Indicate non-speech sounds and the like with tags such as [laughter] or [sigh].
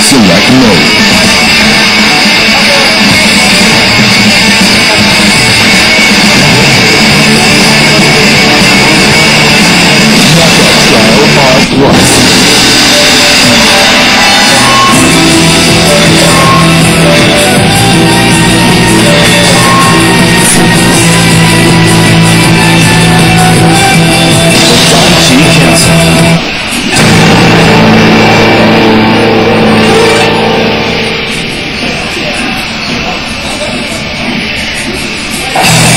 Select mode. you [laughs]